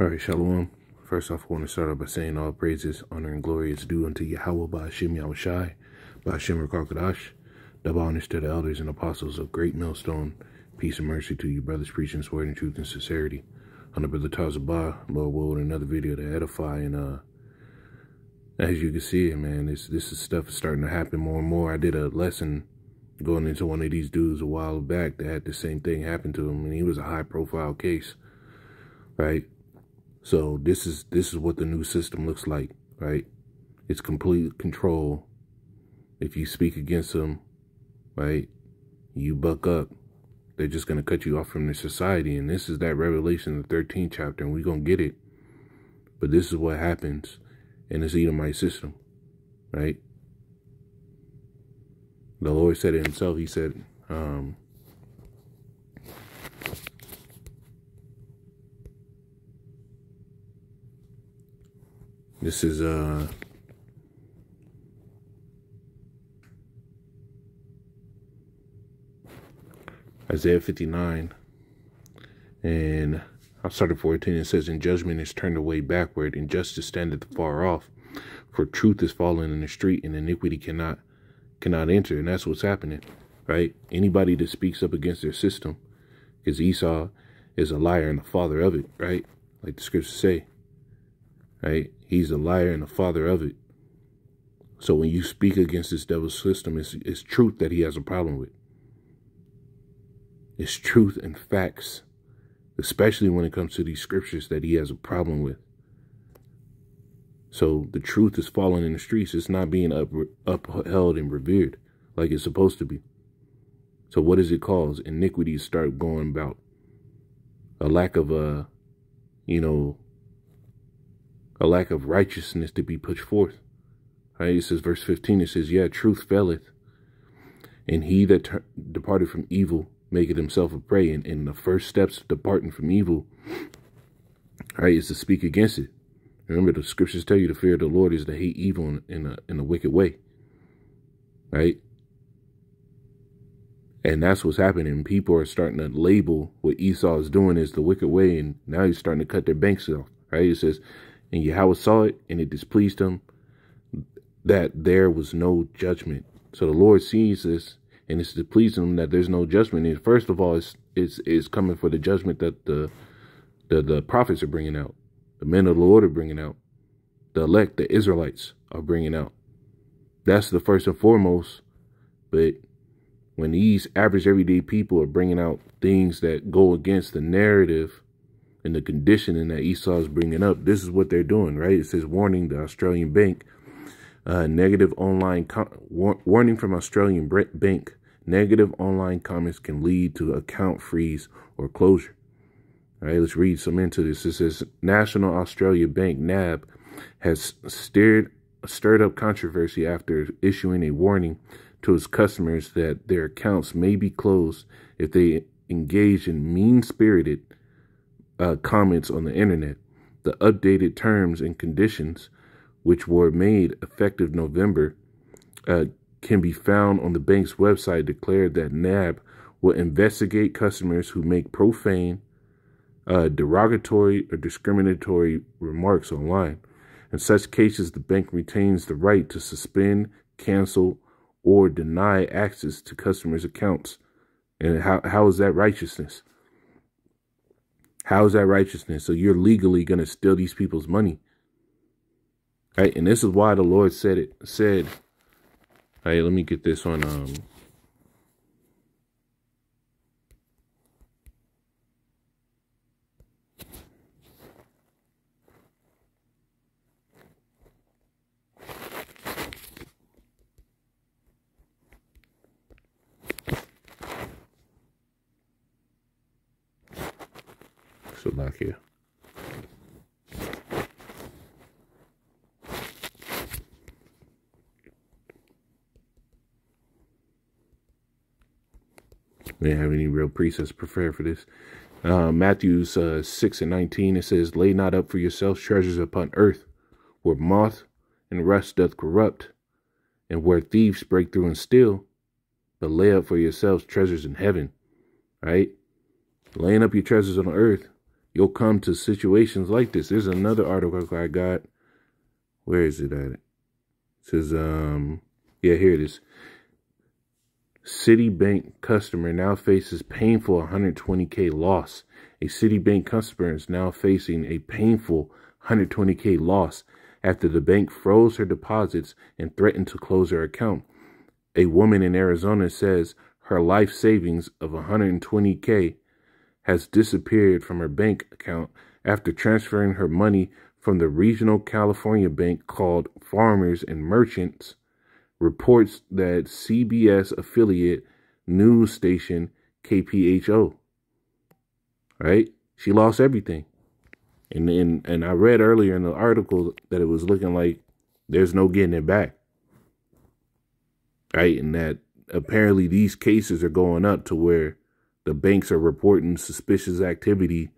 All right, Shalom. First off, I want to start off by saying all praises, honor, and glory is due unto Yahweh by Hashem Yahushai, by Hashem Rakakadash. Double honors to the elders and apostles of Great Millstone. Peace and mercy to you, brothers preaching and truth and sincerity. On the brother Tazabah, Lord with another video to edify. And uh, as you can see, man, this this is stuff is starting to happen more and more. I did a lesson going into one of these dudes a while back that had the same thing happen to him, and he was a high profile case, right? So this is this is what the new system looks like, right? It's complete control. If you speak against them, right, you buck up. They're just gonna cut you off from the society, and this is that Revelation, the 13th chapter, and we're gonna get it. But this is what happens in this Edomite system, right? The Lord said it himself. He said, um, This is uh Isaiah 59 and I started 14 it says in judgment is turned away backward and justice standeth far off. For truth is fallen in the street and iniquity cannot cannot enter. And that's what's happening right? Anybody that speaks up against their system because Esau is a liar and the father of it right? Like the scriptures say right He's a liar and the father of it. So when you speak against this devil's system, it's, it's truth that he has a problem with. It's truth and facts, especially when it comes to these scriptures that he has a problem with. So the truth is falling in the streets. It's not being up, upheld and revered like it's supposed to be. So what does it cause? Iniquities start going about. A lack of, uh, you know, a lack of righteousness to be pushed forth. Right? It says, verse 15, it says, Yeah, truth faileth, and he that departed from evil maketh himself a prey. And, and the first steps departing from evil, right, is to speak against it. Remember, the scriptures tell you the fear of the Lord is to hate evil in, in, a, in a wicked way. Right? And that's what's happening. People are starting to label what Esau is doing as the wicked way, and now he's starting to cut their banks off. Right? It says, and Yahweh saw it, and it displeased him that there was no judgment. So the Lord sees this, and it's displeasing him that there's no judgment. And first of all, it's, it's, it's coming for the judgment that the, the, the prophets are bringing out. The men of the Lord are bringing out. The elect, the Israelites, are bringing out. That's the first and foremost. But when these average everyday people are bringing out things that go against the narrative and the conditioning that Esau is bringing up, this is what they're doing, right? It says warning the Australian bank, uh, negative online war warning from Australian bank, negative online comments can lead to account freeze or closure. All right, let's read some into this. It says National Australia Bank NAB has stirred stirred up controversy after issuing a warning to its customers that their accounts may be closed if they engage in mean-spirited uh, comments on the internet. The updated terms and conditions, which were made effective November, uh, can be found on the bank's website, declared that NAB will investigate customers who make profane, uh, derogatory, or discriminatory remarks online. In such cases, the bank retains the right to suspend, cancel, or deny access to customers' accounts. And how, how is that righteousness? How's that righteousness? So you're legally going to steal these people's money. Right? And this is why the Lord said it, said, hey, let me get this on, um, We didn't have any real precepts prepared for this. Uh, Matthew's uh, 6 and 19, it says, Lay not up for yourselves treasures upon earth, where moth and rust doth corrupt, and where thieves break through and steal, but lay up for yourselves treasures in heaven. Right? Laying up your treasures on earth you'll come to situations like this. There's another article I got. Where is it at? It says, um, yeah, here it is. Citibank customer now faces painful 120k loss. A Citibank customer is now facing a painful 120k loss after the bank froze her deposits and threatened to close her account. A woman in Arizona says her life savings of 120k has disappeared from her bank account after transferring her money from the regional California bank called Farmers and Merchants reports that CBS affiliate news station KPHO. Right? She lost everything. And and and I read earlier in the article that it was looking like there's no getting it back. Right? And that apparently these cases are going up to where the banks are reporting suspicious activity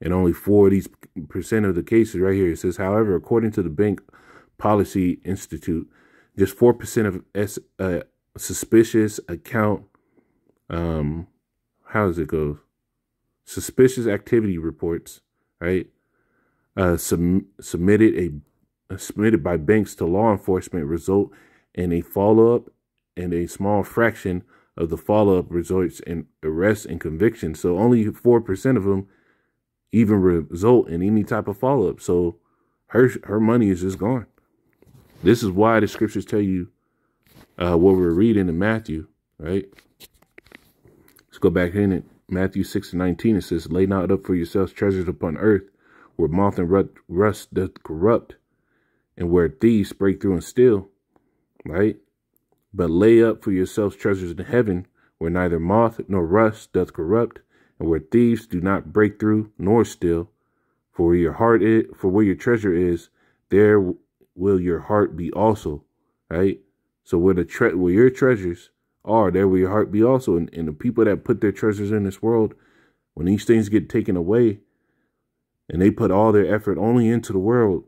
and only 40% of the cases right here. It says, however, according to the Bank Policy Institute, just 4% of S, uh, suspicious account, um, how does it go? Suspicious activity reports, right? Uh, sub- submitted a uh, submitted by banks to law enforcement result in a follow up, and a small fraction of the follow up results in arrests and convictions. So only four percent of them even result in any type of follow up. So her her money is just gone. This is why the scriptures tell you uh, what we're reading in Matthew, right? Let's go back in it. Matthew 6 and 19, it says, Lay not up for yourselves treasures upon earth, where moth and rust doth corrupt, and where thieves break through and steal, right? But lay up for yourselves treasures in heaven, where neither moth nor rust doth corrupt, and where thieves do not break through nor steal. For where your heart is, for where your treasure is, there will your heart be also, right? So where the tre- where your treasures are, there will your heart be also. And, and the people that put their treasures in this world, when these things get taken away, and they put all their effort only into the world,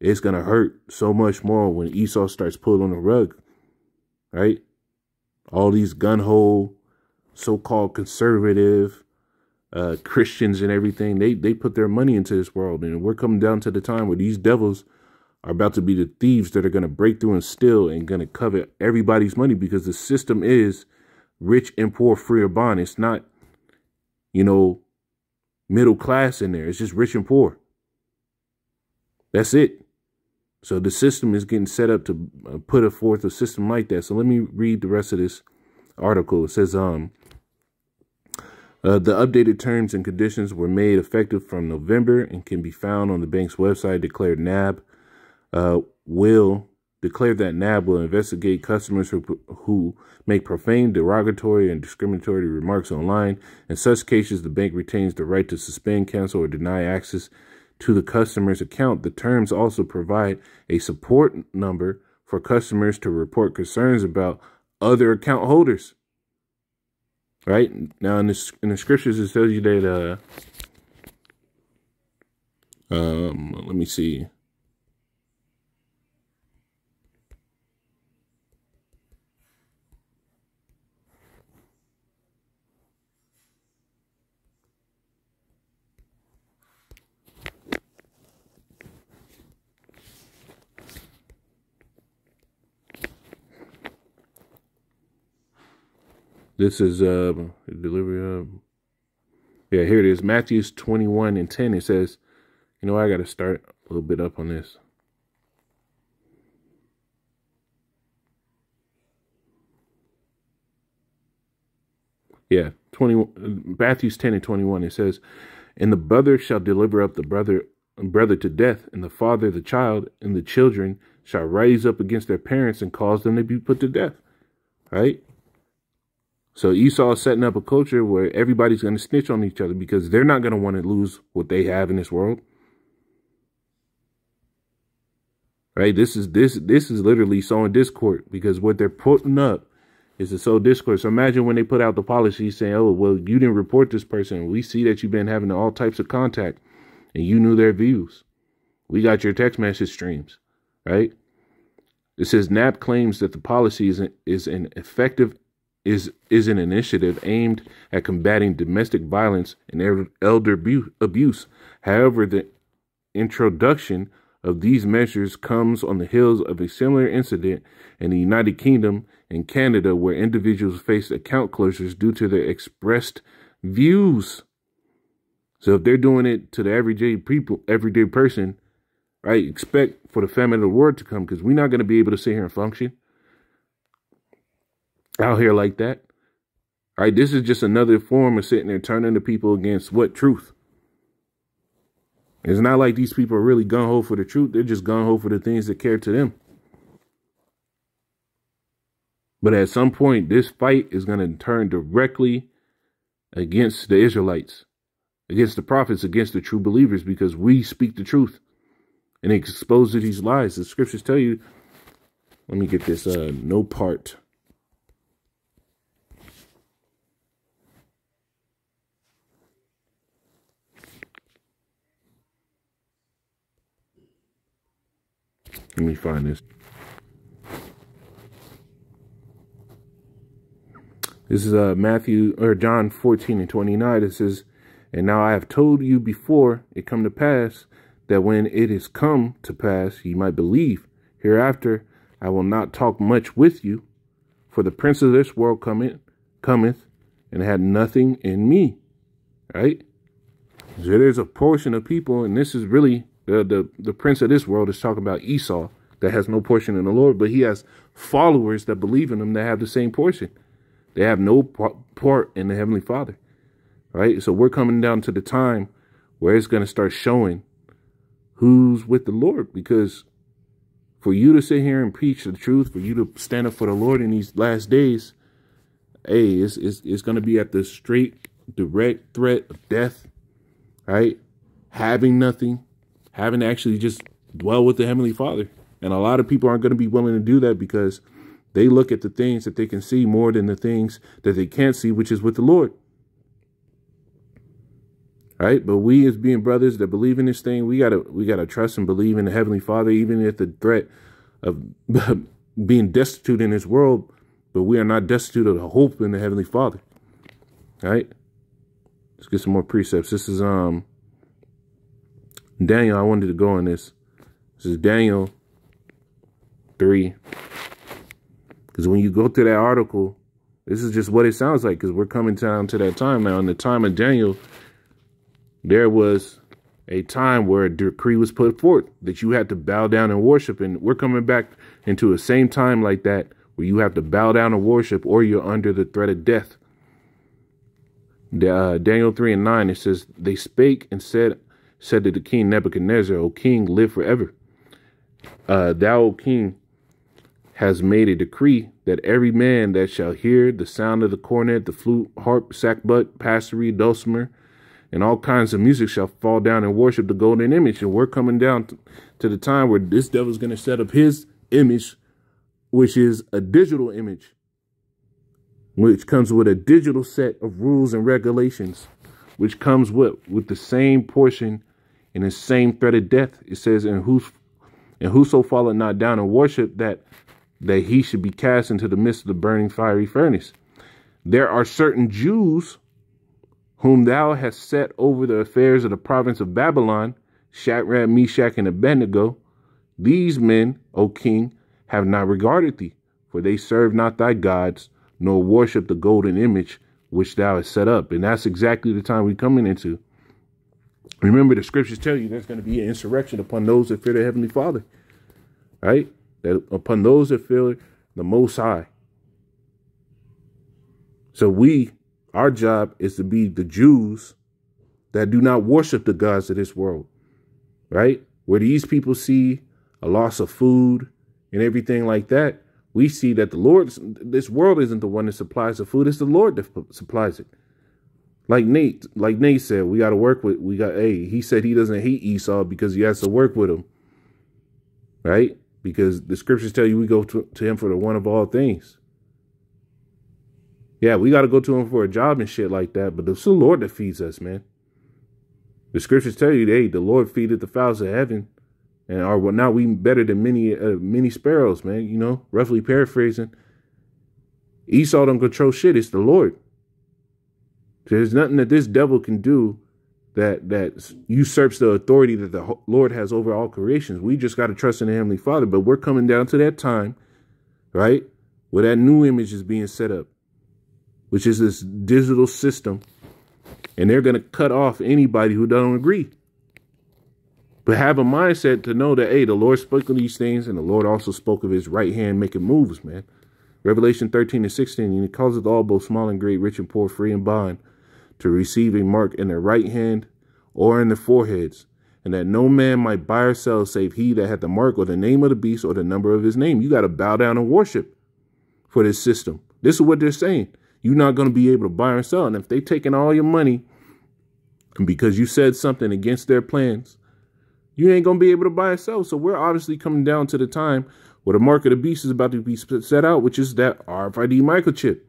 it's gonna hurt so much more when Esau starts pulling on the rug, right? All these gun hole, so-called conservative uh, Christians and everything, they they put their money into this world, and we're coming down to the time where these devils are about to be the thieves that are going to break through and steal and going to covet everybody's money because the system is rich and poor, free or bond. It's not, you know, middle class in there. It's just rich and poor. That's it. So the system is getting set up to uh, put forth a system like that. So let me read the rest of this article. It says, um, uh, the updated terms and conditions were made effective from November and can be found on the bank's website, declared NAB uh, will declare that NAB will investigate customers who, who make profane, derogatory, and discriminatory remarks online. In such cases, the bank retains the right to suspend, cancel, or deny access to the customer's account. The terms also provide a support number for customers to report concerns about other account holders. Right now, in the in the scriptures, it tells you that. Uh, um, let me see. This is uh delivery of yeah, here it is. Matthew's 21 and 10. It says, you know, I got to start a little bit up on this. Yeah, 20 Matthew's 10 and 21 it says, "And the brother shall deliver up the brother brother to death, and the father the child, and the children shall rise up against their parents and cause them to be put to death." Right? So Esau is setting up a culture where everybody's going to snitch on each other because they're not going to want to lose what they have in this world. Right? This is this this is literally sowing discord because what they're putting up is to sow discord. So imagine when they put out the policy saying, "Oh, well, you didn't report this person. We see that you've been having all types of contact, and you knew their views. We got your text message streams." Right? It says NAB claims that the policy is an, is an effective is is an initiative aimed at combating domestic violence and elder abuse. However, the introduction of these measures comes on the heels of a similar incident in the United Kingdom and Canada where individuals faced account closures due to their expressed views. So if they're doing it to the everyday people, everyday person, right, expect for the famine of the word to come because we're not going to be able to sit here and function out here like that. All right, this is just another form of sitting there turning the people against what truth. It's not like these people are really gun ho for the truth. They're just gun ho for the things that care to them. But at some point, this fight is going to turn directly against the Israelites, against the prophets, against the true believers, because we speak the truth and expose these lies. The scriptures tell you, let me get this, uh, no part. Let me find this. This is uh, Matthew or John 14 and 29. It says, And now I have told you before it come to pass that when it is come to pass, ye might believe. Hereafter I will not talk much with you, for the prince of this world cometh, cometh and had nothing in me. Right? So there's a portion of people, and this is really the, the, the prince of this world is talking about Esau that has no portion in the Lord, but he has followers that believe in him that have the same portion. They have no part in the Heavenly Father. Right? So we're coming down to the time where it's going to start showing who's with the Lord because for you to sit here and preach the truth, for you to stand up for the Lord in these last days, hey, it's, it's, it's going to be at the straight, direct threat of death, right? Having nothing, having to actually just dwell with the Heavenly Father. And a lot of people aren't going to be willing to do that because they look at the things that they can see more than the things that they can't see, which is with the Lord. Right? But we as being brothers that believe in this thing, we gotta we gotta trust and believe in the Heavenly Father, even if the threat of being destitute in this world, but we are not destitute of the hope in the Heavenly Father. Right? Let's get some more precepts. This is um Daniel. I wanted to go on this. This is Daniel 3. Because when you go through that article, this is just what it sounds like. Because we're coming down to that time now. In the time of Daniel, there was a time where a decree was put forth that you had to bow down and worship. And we're coming back into a same time like that where you have to bow down and worship or you're under the threat of death. Uh, Daniel 3 and 9, it says, They spake and said, said to the king Nebuchadnezzar, O king, live forever. Uh, thou, O king, has made a decree that every man that shall hear the sound of the cornet, the flute, harp, sackbut, psaltery, dulcimer, and all kinds of music shall fall down and worship the golden image. And we're coming down to the time where this devil's going to set up his image, which is a digital image, which comes with a digital set of rules and regulations, which comes with, with the same portion and the same threat of death. It says, and and whoso falleth not down and worship that that he should be cast into the midst of the burning fiery furnace. There are certain Jews whom thou hast set over the affairs of the province of Babylon, Shadrach, Meshach, and Abednego. These men, O king, have not regarded thee, for they serve not thy gods, nor worship the golden image which thou hast set up. And that's exactly the time we're coming into. Remember, the scriptures tell you there's going to be an insurrection upon those that fear the Heavenly Father. Right? that upon those that fear the Most High. So we, our job is to be the Jews that do not worship the gods of this world, right? Where these people see a loss of food and everything like that, we see that the Lord, this world isn't the one that supplies the food; it's the Lord that supplies it. Like Nate, like Nate said, we got to work with. We got. Hey, he said he doesn't hate Esau because he has to work with him, right? because the scriptures tell you we go to, to him for the one of all things. Yeah, we got to go to him for a job and shit like that, but it's the Lord that feeds us, man. The scriptures tell you, hey, the Lord feedeth the fowls of heaven, and are well, now we better than many uh, many sparrows, man. You know, roughly paraphrasing. Esau don't control shit. It's the Lord. There's nothing that this devil can do that that usurps the authority that the Lord has over all creations. We just got to trust in the Heavenly Father. But we're coming down to that time, right, where that new image is being set up, which is this digital system, and they're going to cut off anybody who don't agree. But have a mindset to know that, hey, the Lord spoke of these things, and the Lord also spoke of his right hand making moves, man. Revelation 13 and 16, and he calls it all, both small and great, rich and poor, free and bond, to receive a mark in their right hand or in their foreheads, and that no man might buy or sell save he that had the mark or the name of the beast or the number of his name. You got to bow down and worship for this system. This is what they're saying. You're not going to be able to buy or sell. And if they taking all your money because you said something against their plans, you ain't going to be able to buy or sell. So we're obviously coming down to the time where the mark of the beast is about to be set out, which is that RFID microchip.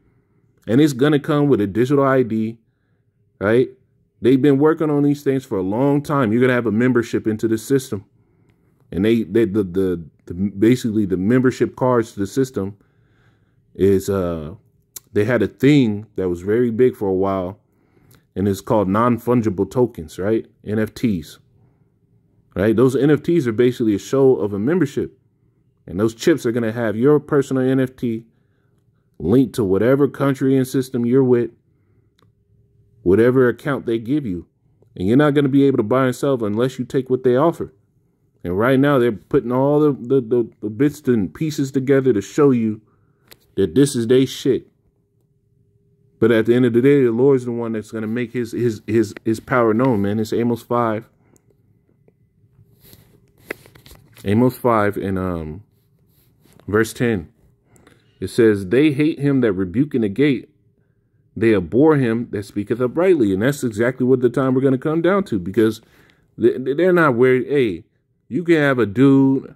And it's going to come with a digital ID right? They've been working on these things for a long time. You're gonna have a membership into the system, and they, they the, the the basically the membership cards to the system is uh they had a thing that was very big for a while, and it's called non fungible tokens, right? NFTs. Right, those NFTs are basically a show of a membership, and those chips are gonna have your personal NFT linked to whatever country and system you're with whatever account they give you. And you're not going to be able to buy and sell unless you take what they offer. And right now they're putting all the, the, the, the bits and pieces together to show you that this is their shit. But at the end of the day, the Lord's the one that's going to make his his his his power known, man. It's Amos 5. Amos 5 in um verse 10. It says, They hate him that rebuke in the gate, they abhor him that speaketh uprightly. And that's exactly what the time we're going to come down to because they're not worried. Hey, you can have a dude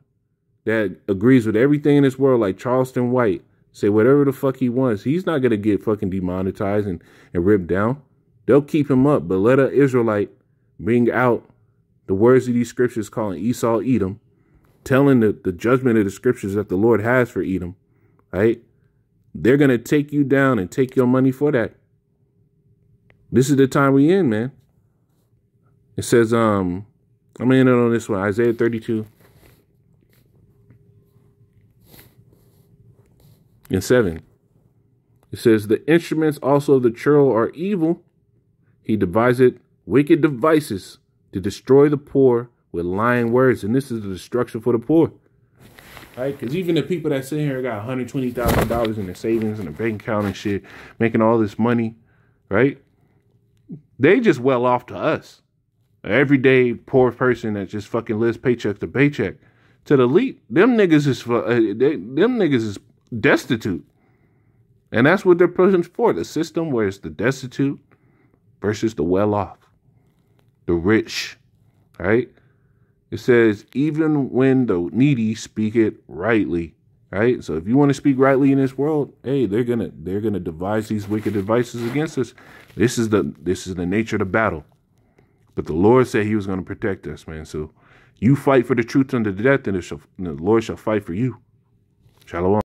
that agrees with everything in this world, like Charleston White, say whatever the fuck he wants. He's not going to get fucking demonetized and, and ripped down. They'll keep him up, but let an Israelite bring out the words of these scriptures calling Esau Edom, telling the, the judgment of the scriptures that the Lord has for Edom, right? They're going to take you down and take your money for that. This is the time we in, man. It says, um, I'm going to end it on this one. Isaiah 32 and 7. It says, The instruments also of the churl are evil. He devised wicked devices to destroy the poor with lying words. And this is the destruction for the poor right? Because even the people that sit here got one hundred twenty thousand dollars in their savings and their bank account and shit, making all this money, right? They just well off to us, everyday poor person that just fucking lives paycheck to paycheck. To the elite, them niggas is for uh, they, them niggas is destitute, and that's what they're pushing for. The system where it's the destitute versus the well off, the rich, right? It says, even when the needy speak it rightly. Right? So if you want to speak rightly in this world, hey, they're gonna they're gonna devise these wicked devices against us. This is the this is the nature of the battle. But the Lord said he was gonna protect us, man. So you fight for the truth unto death, and the Lord shall fight for you. Shalom.